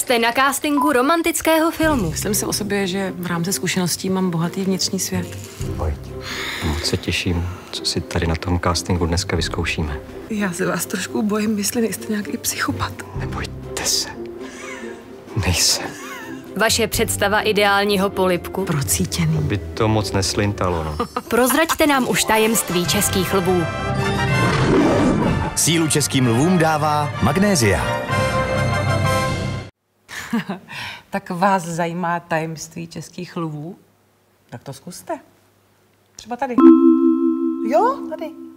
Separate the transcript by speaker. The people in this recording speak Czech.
Speaker 1: Jste na castingu romantického filmu.
Speaker 2: Myslím si o sobě, že v rámci zkušeností mám bohatý vnitřní svět.
Speaker 3: Pojď. Moc se těším, co si tady na tom castingu dneska vyzkoušíme.
Speaker 2: Já se vás trošku bojím, jestli nejste nějaký psychopat.
Speaker 3: Nebojte se. Nejsem.
Speaker 1: Vaše představa ideálního polipku.
Speaker 2: Procítěný.
Speaker 3: By to moc neslintalo, no.
Speaker 1: Prozraďte nám už tajemství českých lvů.
Speaker 4: Sílu českým lvům dává Magnézia.
Speaker 2: Tak vás zajímá tajemství českých lvů? Tak to zkuste. Třeba tady. Jo, tady.